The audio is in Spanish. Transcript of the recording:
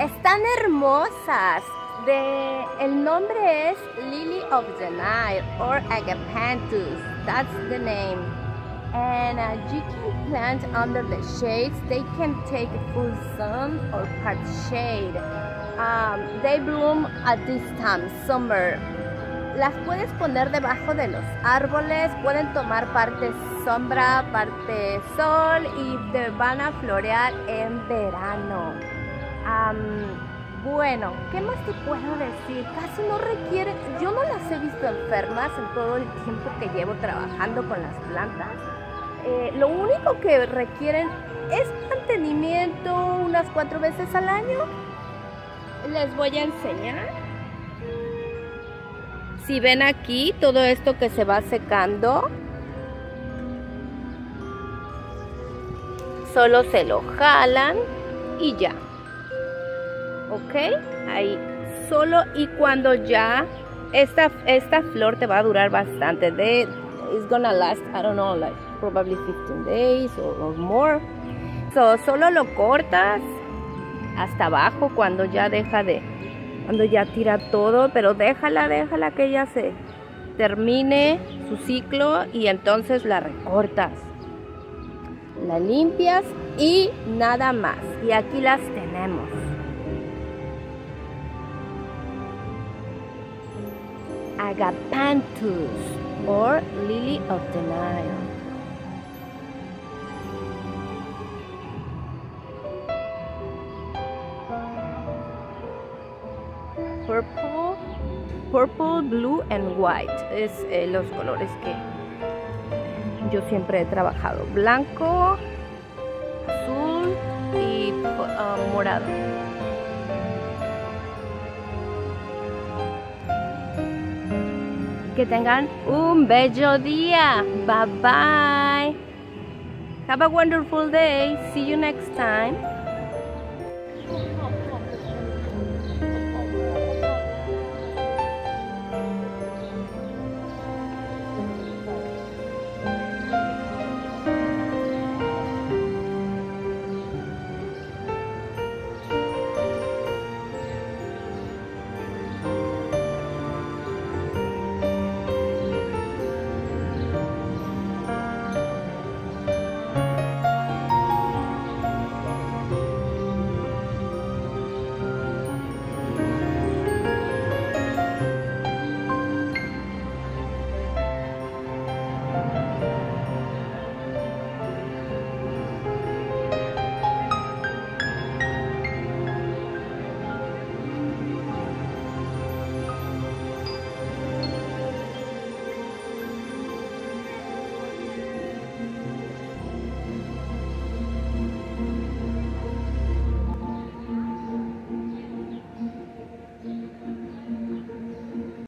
Están hermosas. El nombre es Lily of the Nile or Agapanthus. That's the name. And uh, you can plant under the shades. They can take full sun or part shade. Um, they bloom at this time, summer. Las puedes poner debajo de los árboles, pueden tomar parte sombra, parte sol y te van a florear en verano. Bueno, ¿qué más te puedo decir? Casi no requieren, yo no las he visto enfermas en todo el tiempo que llevo trabajando con las plantas. Eh, lo único que requieren es mantenimiento unas cuatro veces al año. Les voy a enseñar. Si ven aquí todo esto que se va secando, solo se lo jalan y ya. ¿Ok? Ahí. Solo y cuando ya esta, esta flor te va a durar bastante. De, it's gonna last, I don't know, like probably 15 days or, more. So, solo lo cortas hasta abajo cuando ya deja de, cuando ya tira todo, pero déjala, déjala que ella se termine su ciclo y entonces la recortas. La limpias y nada más. Y aquí las tenemos. Agapanthus or Lily of the Nile. purple, purple, blue and white. Es eh, los colores que yo siempre he trabajado. Blanco, azul y uh, morado. Que tengan un bello día. Bye bye. Have a wonderful day. See you next time.